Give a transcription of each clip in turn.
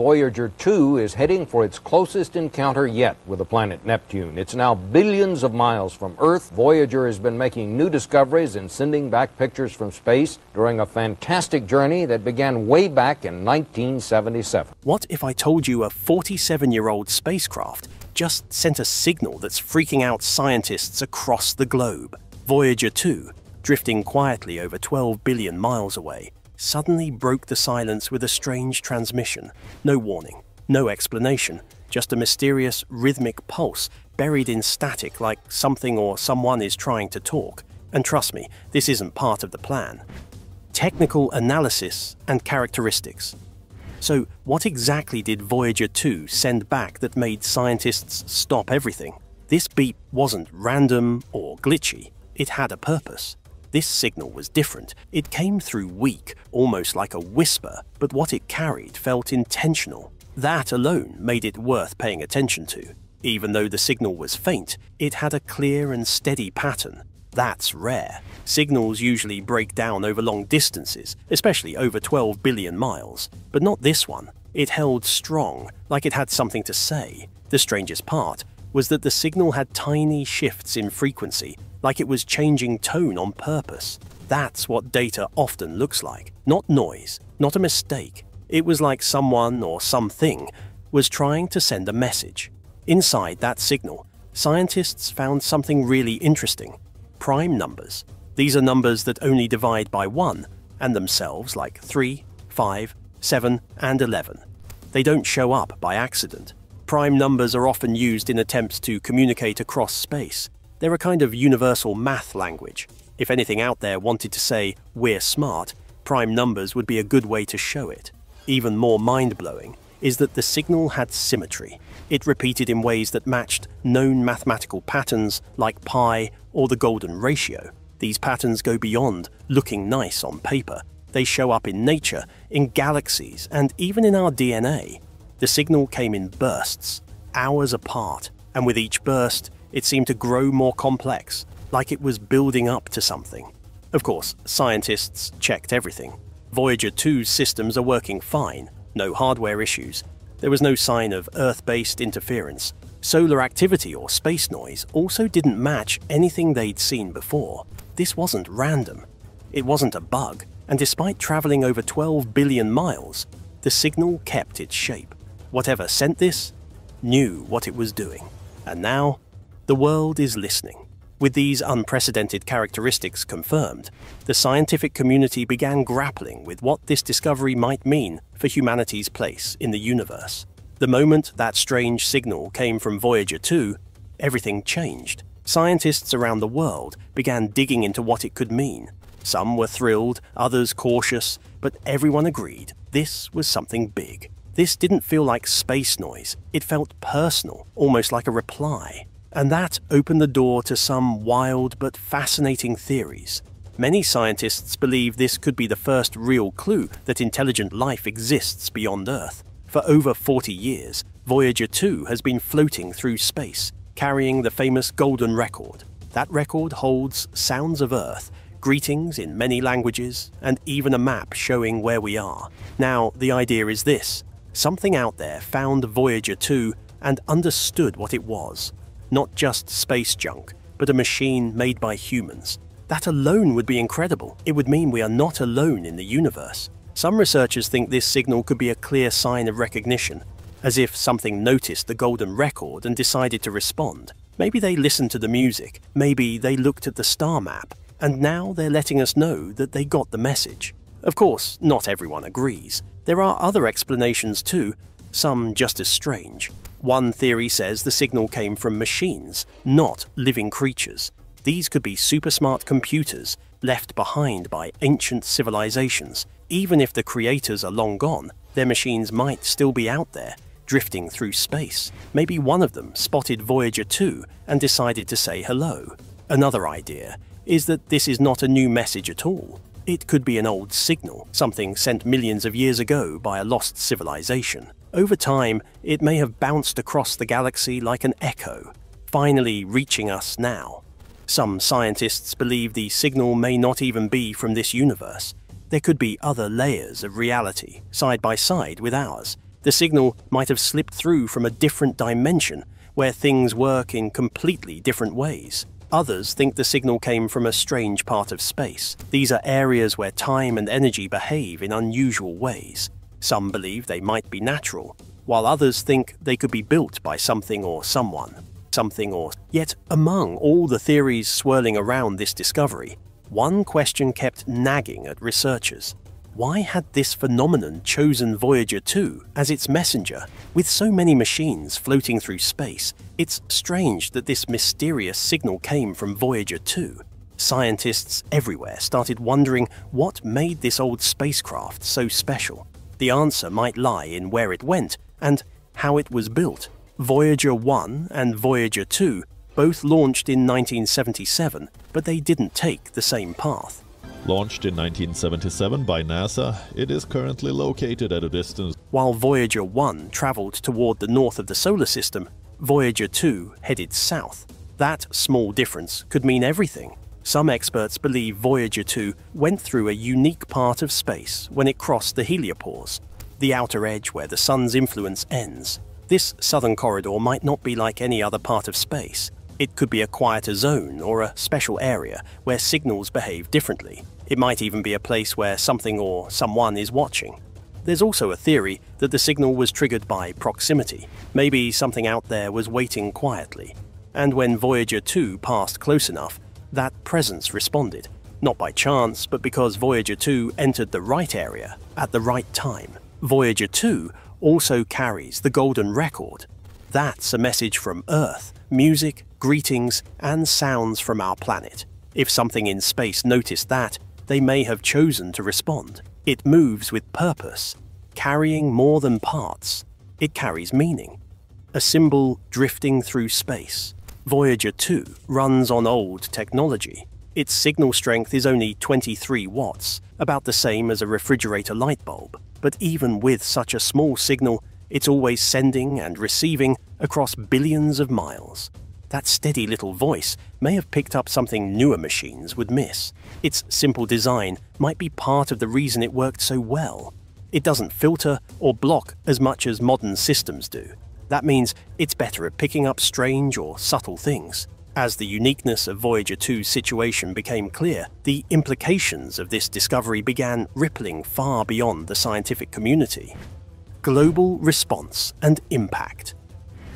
Voyager 2 is heading for its closest encounter yet with the planet Neptune. It's now billions of miles from Earth. Voyager has been making new discoveries and sending back pictures from space during a fantastic journey that began way back in 1977. What if I told you a 47 year old spacecraft just sent a signal that's freaking out scientists across the globe? Voyager 2, drifting quietly over 12 billion miles away, suddenly broke the silence with a strange transmission. No warning, no explanation, just a mysterious rhythmic pulse buried in static like something or someone is trying to talk. And trust me, this isn't part of the plan. Technical analysis and characteristics. So, what exactly did Voyager 2 send back that made scientists stop everything? This beep wasn't random or glitchy, it had a purpose. This signal was different. It came through weak, almost like a whisper, but what it carried felt intentional. That alone made it worth paying attention to. Even though the signal was faint, it had a clear and steady pattern. That's rare. Signals usually break down over long distances, especially over 12 billion miles, but not this one. It held strong, like it had something to say. The strangest part was that the signal had tiny shifts in frequency like it was changing tone on purpose. That's what data often looks like. Not noise, not a mistake. It was like someone or something was trying to send a message. Inside that signal, scientists found something really interesting prime numbers. These are numbers that only divide by 1 and themselves like 3, 5, 7, and 11. They don't show up by accident. Prime numbers are often used in attempts to communicate across space. They're a kind of universal math language. If anything out there wanted to say, we're smart, prime numbers would be a good way to show it. Even more mind blowing is that the signal had symmetry. It repeated in ways that matched known mathematical patterns like pi or the golden ratio. These patterns go beyond looking nice on paper. They show up in nature, in galaxies, and even in our DNA. The signal came in bursts, hours apart, and with each burst, it seemed to grow more complex, like it was building up to something. Of course, scientists checked everything. Voyager 2's systems are working fine, no hardware issues. There was no sign of Earth based interference. Solar activity or space noise also didn't match anything they'd seen before. This wasn't random. It wasn't a bug, and despite traveling over 12 billion miles, the signal kept its shape. Whatever sent this knew what it was doing. And now, the world is listening. With these unprecedented characteristics confirmed, the scientific community began grappling with what this discovery might mean for humanity's place in the universe. The moment that strange signal came from Voyager 2, everything changed. Scientists around the world began digging into what it could mean. Some were thrilled, others cautious, but everyone agreed this was something big. This didn't feel like space noise, it felt personal, almost like a reply. And that opened the door to some wild but fascinating theories. Many scientists believe this could be the first real clue that intelligent life exists beyond Earth. For over 40 years, Voyager 2 has been floating through space, carrying the famous Golden Record. That record holds sounds of Earth, greetings in many languages, and even a map showing where we are. Now, the idea is this something out there found Voyager 2 and understood what it was not just space junk, but a machine made by humans. That alone would be incredible. It would mean we are not alone in the universe. Some researchers think this signal could be a clear sign of recognition, as if something noticed the golden record and decided to respond. Maybe they listened to the music, maybe they looked at the star map, and now they're letting us know that they got the message. Of course, not everyone agrees. There are other explanations too, some just as strange. One theory says the signal came from machines, not living creatures. These could be super smart computers left behind by ancient civilizations. Even if the creators are long gone, their machines might still be out there, drifting through space. Maybe one of them spotted Voyager 2 and decided to say hello. Another idea is that this is not a new message at all. It could be an old signal, something sent millions of years ago by a lost civilization. Over time, it may have bounced across the galaxy like an echo, finally reaching us now. Some scientists believe the signal may not even be from this universe. There could be other layers of reality, side by side with ours. The signal might have slipped through from a different dimension where things work in completely different ways. Others think the signal came from a strange part of space. These are areas where time and energy behave in unusual ways. Some believe they might be natural, while others think they could be built by something or someone. Something or. Yet, among all the theories swirling around this discovery, one question kept nagging at researchers. Why had this phenomenon chosen Voyager 2 as its messenger? With so many machines floating through space, it's strange that this mysterious signal came from Voyager 2. Scientists everywhere started wondering what made this old spacecraft so special. The answer might lie in where it went and how it was built. Voyager 1 and Voyager 2 both launched in 1977, but they didn't take the same path. Launched in 1977 by NASA, it is currently located at a distance. While Voyager 1 travelled toward the north of the solar system, Voyager 2 headed south. That small difference could mean everything. Some experts believe Voyager 2 went through a unique part of space when it crossed the heliopause, the outer edge where the sun's influence ends. This southern corridor might not be like any other part of space. It could be a quieter zone or a special area where signals behave differently. It might even be a place where something or someone is watching. There's also a theory that the signal was triggered by proximity. Maybe something out there was waiting quietly. And when Voyager 2 passed close enough, that presence responded. Not by chance, but because Voyager 2 entered the right area at the right time. Voyager 2 also carries the Golden Record. That's a message from Earth, music, greetings, and sounds from our planet. If something in space noticed that, they may have chosen to respond. It moves with purpose, carrying more than parts. It carries meaning. A symbol drifting through space. Voyager 2 runs on old technology. Its signal strength is only 23 watts, about the same as a refrigerator light bulb. But even with such a small signal, it's always sending and receiving across billions of miles. That steady little voice may have picked up something newer machines would miss. Its simple design might be part of the reason it worked so well. It doesn't filter or block as much as modern systems do. That means it's better at picking up strange or subtle things. As the uniqueness of Voyager 2's situation became clear, the implications of this discovery began rippling far beyond the scientific community. Global response and impact.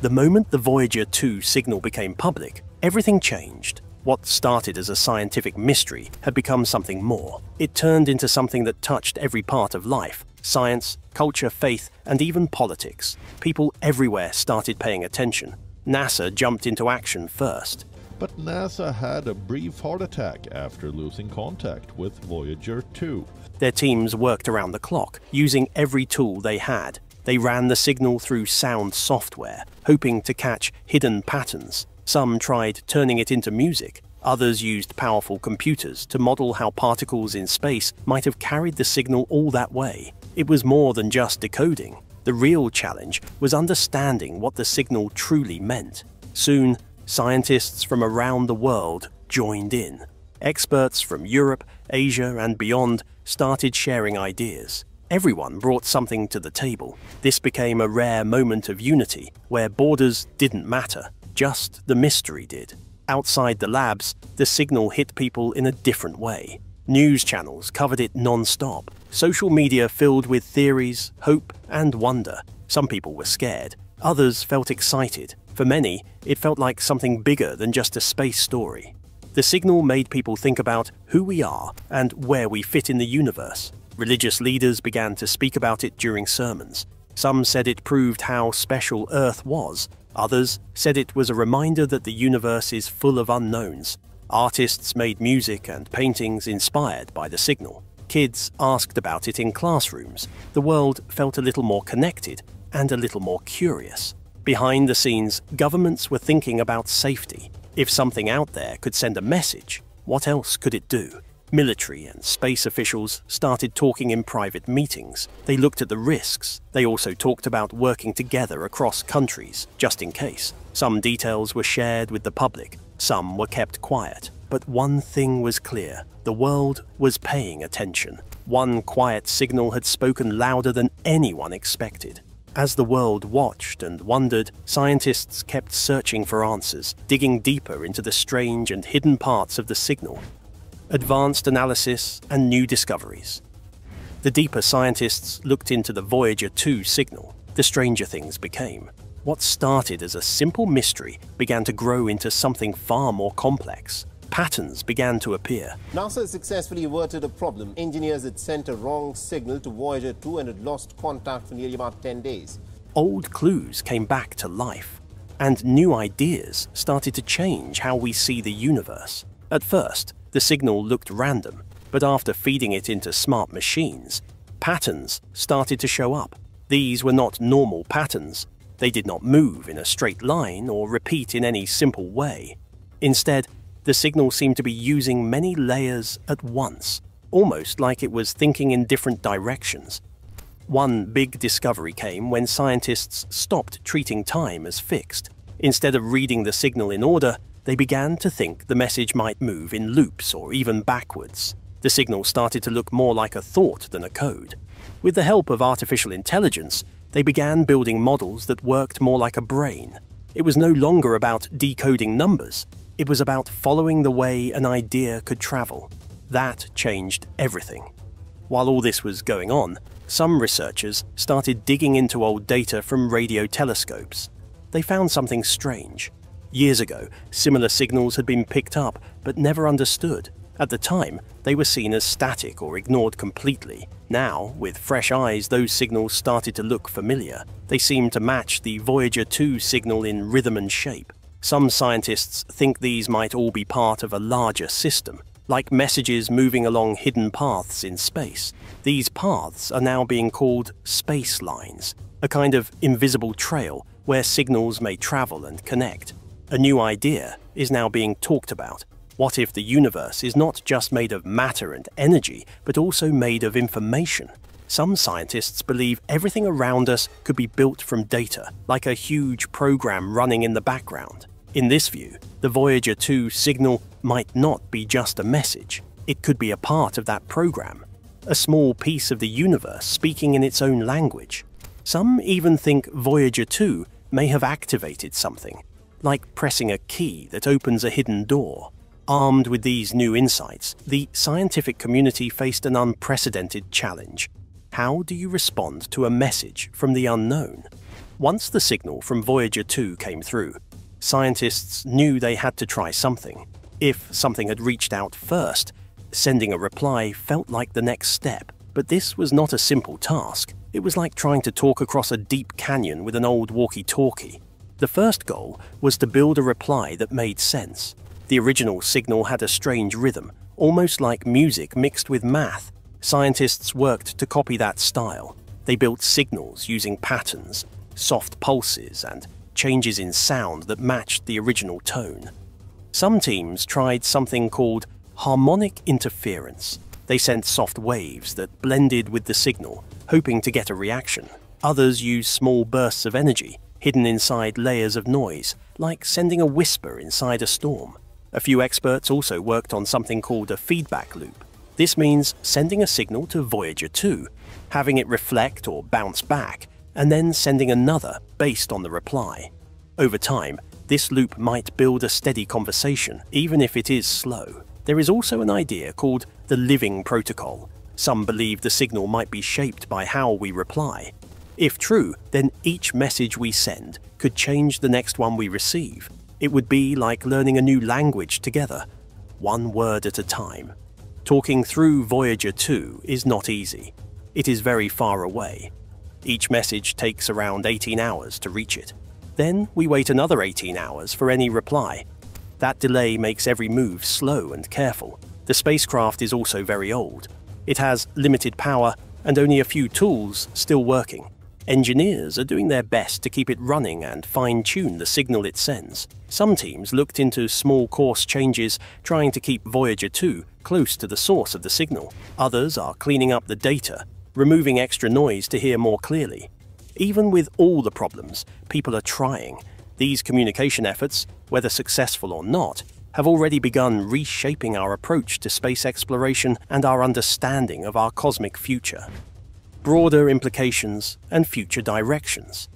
The moment the Voyager 2 signal became public, everything changed. What started as a scientific mystery had become something more. It turned into something that touched every part of life science, culture, faith, and even politics. People everywhere started paying attention. NASA jumped into action first. But NASA had a brief heart attack after losing contact with Voyager 2. Their teams worked around the clock, using every tool they had they ran the signal through sound software, hoping to catch hidden patterns. Some tried turning it into music. Others used powerful computers to model how particles in space might have carried the signal all that way. It was more than just decoding. The real challenge was understanding what the signal truly meant. Soon, scientists from around the world joined in. Experts from Europe, Asia, and beyond started sharing ideas. Everyone brought something to the table. This became a rare moment of unity, where borders didn't matter, just the mystery did. Outside the labs, the signal hit people in a different way. News channels covered it non stop. Social media filled with theories, hope, and wonder. Some people were scared, others felt excited. For many, it felt like something bigger than just a space story. The signal made people think about who we are and where we fit in the universe. Religious leaders began to speak about it during sermons. Some said it proved how special Earth was. Others said it was a reminder that the universe is full of unknowns. Artists made music and paintings inspired by the signal. Kids asked about it in classrooms. The world felt a little more connected and a little more curious. Behind the scenes, governments were thinking about safety. If something out there could send a message, what else could it do? Military and space officials started talking in private meetings. They looked at the risks. They also talked about working together across countries, just in case. Some details were shared with the public, some were kept quiet. But one thing was clear the world was paying attention. One quiet signal had spoken louder than anyone expected. As the world watched and wondered, scientists kept searching for answers, digging deeper into the strange and hidden parts of the signal. Advanced analysis and new discoveries. The deeper scientists looked into the Voyager 2 signal, the stranger things became. What started as a simple mystery began to grow into something far more complex. Patterns began to appear. NASA successfully averted a problem. Engineers had sent a wrong signal to Voyager 2 and had lost contact for nearly about 10 days. Old clues came back to life, and new ideas started to change how we see the universe. At first, the signal looked random, but after feeding it into smart machines, patterns started to show up. These were not normal patterns. They did not move in a straight line or repeat in any simple way. Instead, the signal seemed to be using many layers at once, almost like it was thinking in different directions. One big discovery came when scientists stopped treating time as fixed. Instead of reading the signal in order, they began to think the message might move in loops or even backwards. The signal started to look more like a thought than a code. With the help of artificial intelligence, they began building models that worked more like a brain. It was no longer about decoding numbers, it was about following the way an idea could travel. That changed everything. While all this was going on, some researchers started digging into old data from radio telescopes. They found something strange. Years ago, similar signals had been picked up but never understood. At the time, they were seen as static or ignored completely. Now, with fresh eyes, those signals started to look familiar. They seemed to match the Voyager 2 signal in rhythm and shape. Some scientists think these might all be part of a larger system, like messages moving along hidden paths in space. These paths are now being called space lines, a kind of invisible trail where signals may travel and connect. A new idea is now being talked about. What if the universe is not just made of matter and energy, but also made of information? Some scientists believe everything around us could be built from data, like a huge program running in the background. In this view, the Voyager 2 signal might not be just a message, it could be a part of that program, a small piece of the universe speaking in its own language. Some even think Voyager 2 may have activated something, like pressing a key that opens a hidden door. Armed with these new insights, the scientific community faced an unprecedented challenge. How do you respond to a message from the unknown? Once the signal from Voyager 2 came through, Scientists knew they had to try something. If something had reached out first, sending a reply felt like the next step. But this was not a simple task. It was like trying to talk across a deep canyon with an old walkie talkie. The first goal was to build a reply that made sense. The original signal had a strange rhythm, almost like music mixed with math. Scientists worked to copy that style. They built signals using patterns, soft pulses, and changes in sound that matched the original tone. Some teams tried something called harmonic interference. They sent soft waves that blended with the signal, hoping to get a reaction. Others used small bursts of energy, hidden inside layers of noise, like sending a whisper inside a storm. A few experts also worked on something called a feedback loop. This means sending a signal to Voyager 2, having it reflect or bounce back, and then sending another based on the reply. Over time, this loop might build a steady conversation, even if it is slow. There is also an idea called the living protocol. Some believe the signal might be shaped by how we reply. If true, then each message we send could change the next one we receive. It would be like learning a new language together, one word at a time. Talking through Voyager 2 is not easy. It is very far away, each message takes around 18 hours to reach it. Then we wait another 18 hours for any reply. That delay makes every move slow and careful. The spacecraft is also very old. It has limited power and only a few tools still working. Engineers are doing their best to keep it running and fine tune the signal it sends. Some teams looked into small course changes, trying to keep Voyager 2 close to the source of the signal. Others are cleaning up the data removing extra noise to hear more clearly. Even with all the problems, people are trying. These communication efforts, whether successful or not, have already begun reshaping our approach to space exploration and our understanding of our cosmic future. Broader implications, and future directions.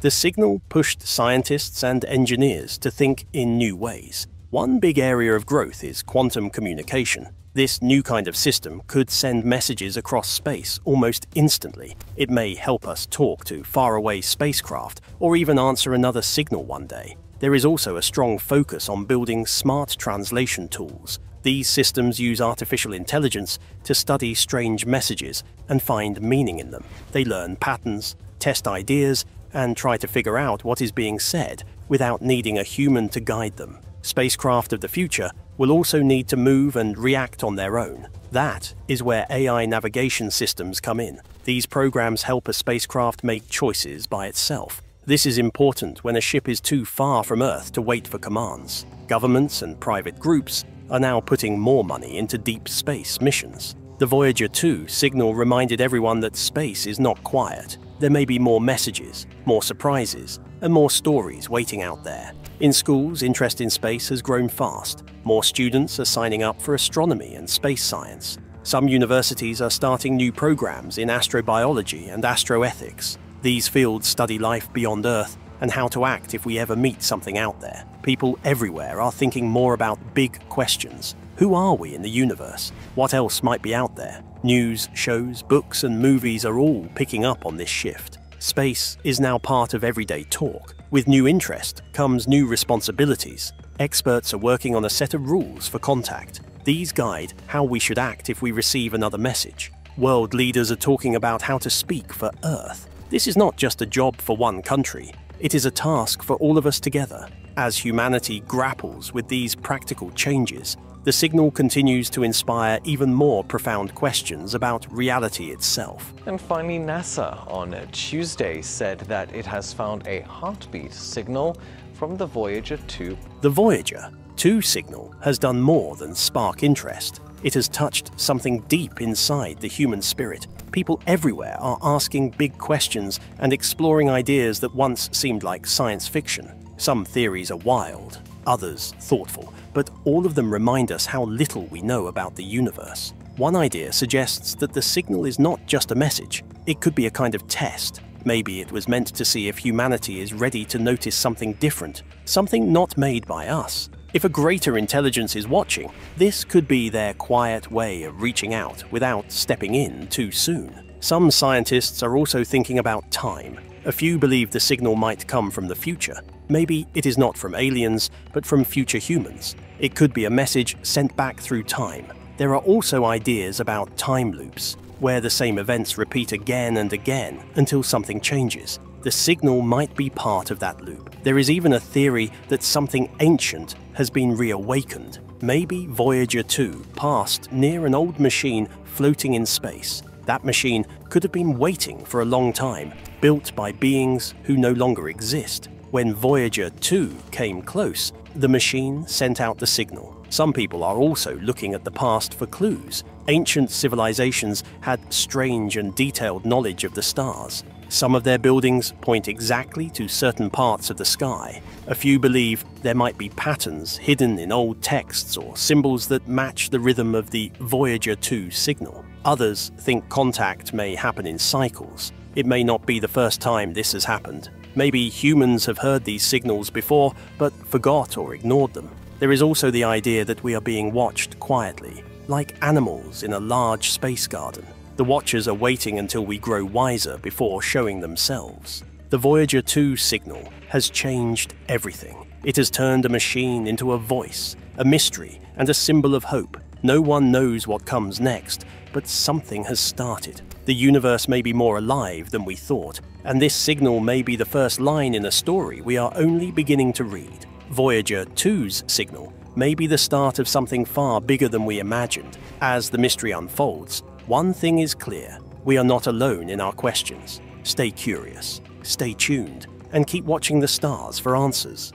The signal pushed scientists and engineers to think in new ways. One big area of growth is quantum communication. This new kind of system could send messages across space almost instantly. It may help us talk to faraway spacecraft or even answer another signal one day. There is also a strong focus on building smart translation tools. These systems use artificial intelligence to study strange messages and find meaning in them. They learn patterns, test ideas, and try to figure out what is being said without needing a human to guide them. Spacecraft of the future will also need to move and react on their own. That is where AI navigation systems come in. These programs help a spacecraft make choices by itself. This is important when a ship is too far from Earth to wait for commands. Governments and private groups are now putting more money into deep space missions. The Voyager 2 signal reminded everyone that space is not quiet there may be more messages, more surprises, and more stories waiting out there. In schools, interest in space has grown fast. More students are signing up for astronomy and space science. Some universities are starting new programs in astrobiology and astroethics. These fields study life beyond Earth and how to act if we ever meet something out there. People everywhere are thinking more about big questions. Who are we in the universe? What else might be out there? News, shows, books, and movies are all picking up on this shift. Space is now part of everyday talk. With new interest comes new responsibilities. Experts are working on a set of rules for contact. These guide how we should act if we receive another message. World leaders are talking about how to speak for Earth. This is not just a job for one country, it is a task for all of us together. As humanity grapples with these practical changes, the signal continues to inspire even more profound questions about reality itself. And finally, NASA on Tuesday said that it has found a heartbeat signal from the Voyager 2. The Voyager 2 signal has done more than spark interest. It has touched something deep inside the human spirit. People everywhere are asking big questions and exploring ideas that once seemed like science fiction. Some theories are wild, others thoughtful, but all of them remind us how little we know about the universe. One idea suggests that the signal is not just a message, it could be a kind of test. Maybe it was meant to see if humanity is ready to notice something different, something not made by us. If a greater intelligence is watching, this could be their quiet way of reaching out without stepping in too soon. Some scientists are also thinking about time. A few believe the signal might come from the future, Maybe it is not from aliens, but from future humans. It could be a message sent back through time. There are also ideas about time loops, where the same events repeat again and again until something changes. The signal might be part of that loop. There is even a theory that something ancient has been reawakened. Maybe Voyager 2 passed near an old machine floating in space. That machine could have been waiting for a long time, built by beings who no longer exist. When Voyager 2 came close, the machine sent out the signal. Some people are also looking at the past for clues. Ancient civilizations had strange and detailed knowledge of the stars. Some of their buildings point exactly to certain parts of the sky. A few believe there might be patterns hidden in old texts or symbols that match the rhythm of the Voyager 2 signal. Others think contact may happen in cycles. It may not be the first time this has happened, Maybe humans have heard these signals before, but forgot or ignored them. There is also the idea that we are being watched quietly, like animals in a large space garden. The watchers are waiting until we grow wiser before showing themselves. The Voyager 2 signal has changed everything. It has turned a machine into a voice, a mystery, and a symbol of hope. No one knows what comes next, but something has started. The universe may be more alive than we thought, and this signal may be the first line in a story we are only beginning to read. Voyager 2's signal may be the start of something far bigger than we imagined. As the mystery unfolds, one thing is clear we are not alone in our questions. Stay curious, stay tuned, and keep watching the stars for answers.